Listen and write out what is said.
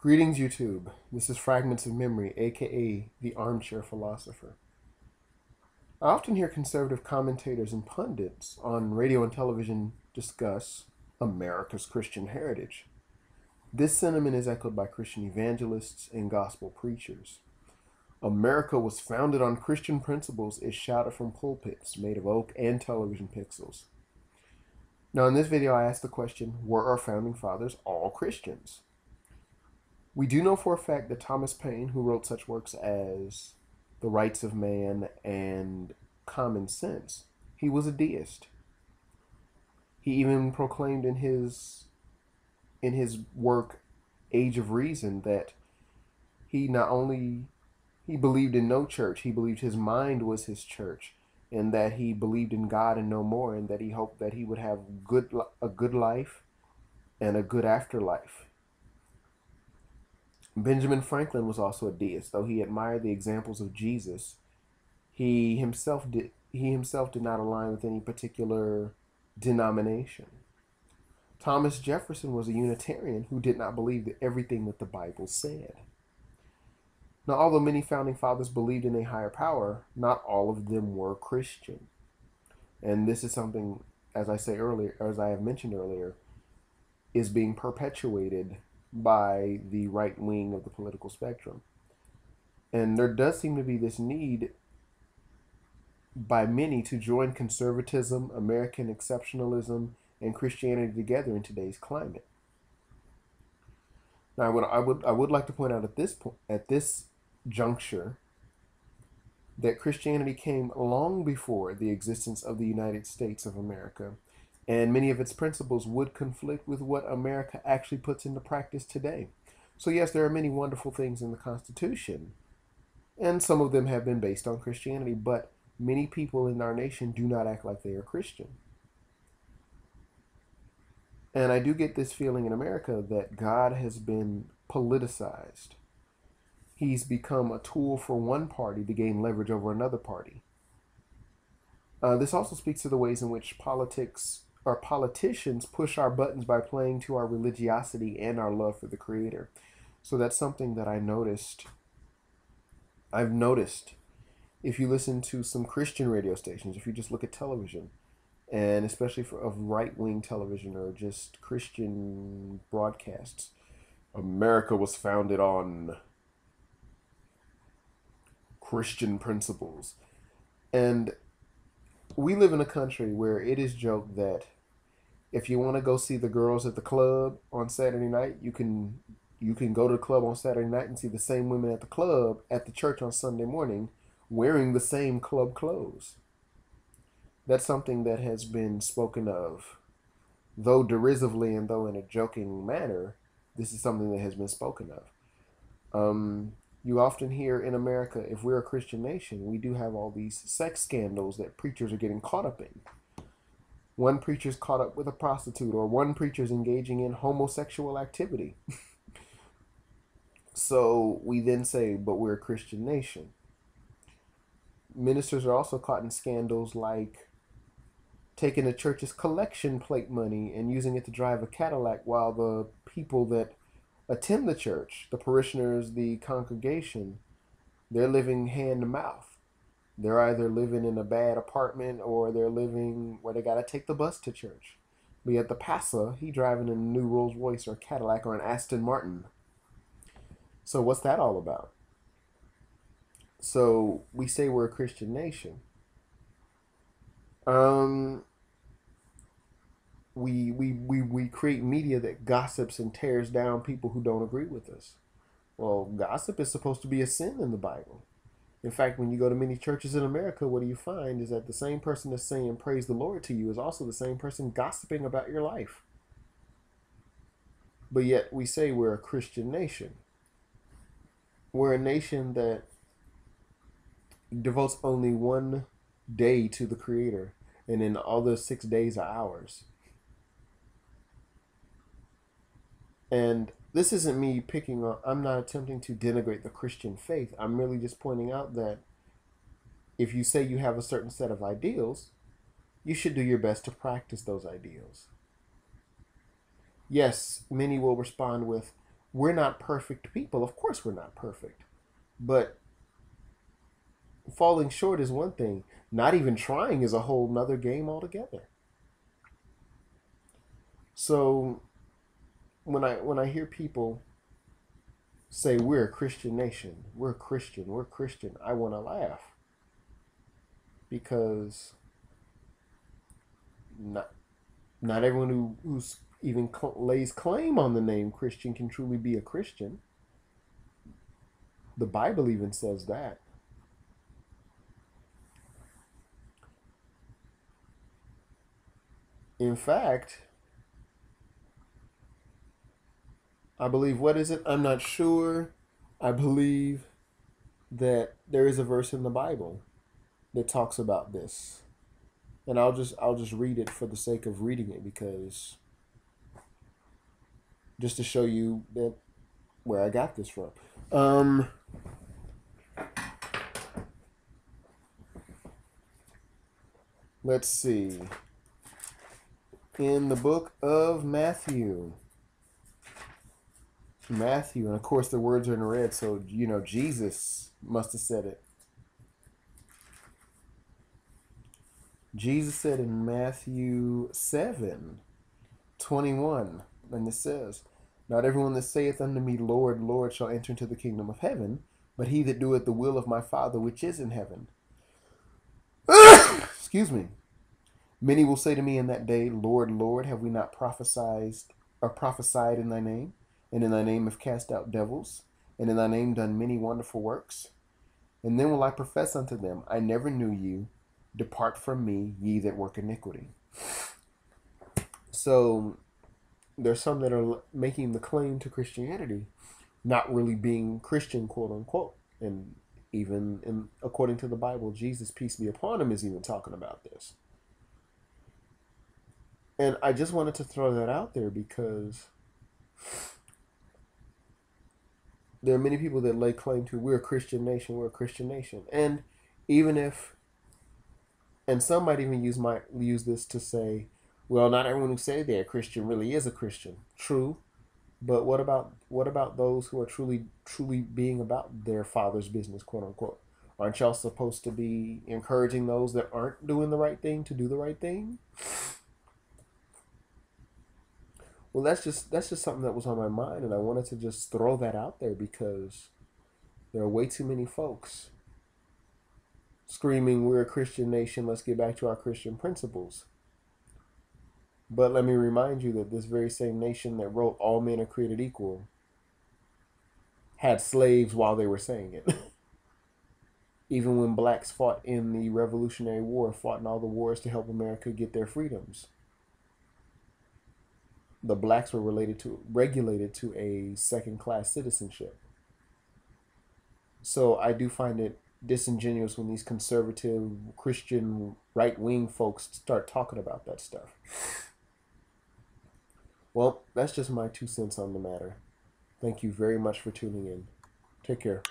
Greetings, YouTube. This is Fragments of Memory, aka The Armchair Philosopher. I often hear conservative commentators and pundits on radio and television discuss America's Christian heritage. This sentiment is echoed by Christian evangelists and gospel preachers. America was founded on Christian principles is shouted from pulpits made of oak and television pixels. Now, in this video, I asked the question Were our founding fathers all Christians? We do know for a fact that Thomas Paine, who wrote such works as The Rights of Man and Common Sense, he was a deist. He even proclaimed in his in his work Age of Reason that he not only he believed in no church, he believed his mind was his church and that he believed in God and no more and that he hoped that he would have good a good life and a good afterlife Benjamin Franklin was also a deist, though he admired the examples of Jesus. He himself did he himself did not align with any particular denomination. Thomas Jefferson was a Unitarian who did not believe that everything that the Bible said. Now, although many founding fathers believed in a higher power, not all of them were Christian. And this is something, as I say earlier, as I have mentioned earlier, is being perpetuated by the right wing of the political spectrum. And there does seem to be this need by many to join conservatism, American exceptionalism, and Christianity together in today's climate. Now, I would, I would, I would like to point out at this point, at this juncture, that Christianity came long before the existence of the United States of America and many of its principles would conflict with what America actually puts into practice today. So, yes, there are many wonderful things in the Constitution, and some of them have been based on Christianity, but many people in our nation do not act like they are Christian. And I do get this feeling in America that God has been politicized. He's become a tool for one party to gain leverage over another party. Uh, this also speaks to the ways in which politics our politicians push our buttons by playing to our religiosity and our love for the Creator. So that's something that I noticed. I've noticed if you listen to some Christian radio stations, if you just look at television, and especially for of right wing television or just Christian broadcasts, America was founded on Christian principles. And we live in a country where it is joked that if you want to go see the girls at the club on Saturday night, you can you can go to the club on Saturday night and see the same women at the club at the church on Sunday morning wearing the same club clothes. That's something that has been spoken of, though derisively and though in a joking manner. This is something that has been spoken of. Um, you often hear in America, if we're a Christian nation, we do have all these sex scandals that preachers are getting caught up in. One preacher's caught up with a prostitute, or one preacher's engaging in homosexual activity. so we then say, but we're a Christian nation. Ministers are also caught in scandals like taking the church's collection plate money and using it to drive a Cadillac while the people that attend the church, the parishioners, the congregation, they're living hand to mouth. They're either living in a bad apartment or they're living where they got to take the bus to church. But yet the pastor, he driving a new Rolls Royce or Cadillac or an Aston Martin. So what's that all about? So we say we're a Christian nation. Um, we, we, we, we create media that gossips and tears down people who don't agree with us. Well, gossip is supposed to be a sin in the Bible. In fact, when you go to many churches in America, what do you find is that the same person that's saying praise the Lord to you is also the same person gossiping about your life. But yet we say we're a Christian nation. We're a nation that devotes only one day to the Creator, and then all the six days are ours. And this isn't me picking on, I'm not attempting to denigrate the Christian faith. I'm merely just pointing out that if you say you have a certain set of ideals, you should do your best to practice those ideals. Yes, many will respond with, we're not perfect people. Of course, we're not perfect. But falling short is one thing, not even trying is a whole nother game altogether. So when I when I hear people say we're a Christian nation, we're Christian, we're Christian, I want to laugh because not not everyone who who's even cl- lays claim on the name Christian can truly be a Christian. The Bible even says that. In fact, I believe, what is it? I'm not sure. I believe that there is a verse in the Bible that talks about this. And I'll just I'll just read it for the sake of reading it because just to show you that where I got this from. Um Let's see. In the book of Matthew. Matthew, and of course the words are in red, so you know Jesus must have said it. Jesus said in Matthew 7 21, and it says, Not everyone that saith unto me, Lord, Lord, shall enter into the kingdom of heaven, but he that doeth the will of my Father which is in heaven. Excuse me. Many will say to me in that day, Lord, Lord, have we not prophesied or prophesied in thy name? And in thy name have cast out devils, and in thy name done many wonderful works. And then will I profess unto them, I never knew you. Depart from me, ye that work iniquity. So there's some that are making the claim to Christianity, not really being Christian, quote unquote. And even in, according to the Bible, Jesus, peace be upon him, is even talking about this. And I just wanted to throw that out there because there are many people that lay claim to we're a Christian nation, we're a Christian nation, and even if, and some might even use my use this to say, well, not everyone who say they're Christian really is a Christian. True, but what about what about those who are truly truly being about their father's business, quote unquote? Aren't y'all supposed to be encouraging those that aren't doing the right thing to do the right thing? Well, that's just that's just something that was on my mind, and I wanted to just throw that out there because there are way too many folks screaming, "We're a Christian nation. Let's get back to our Christian principles." But let me remind you that this very same nation that wrote "All men are created equal" had slaves while they were saying it. Even when blacks fought in the Revolutionary War, fought in all the wars to help America get their freedoms the blacks were related to regulated to a second class citizenship. So I do find it disingenuous when these conservative Christian right wing folks start talking about that stuff. Well, that's just my two cents on the matter. Thank you very much for tuning in. Take care.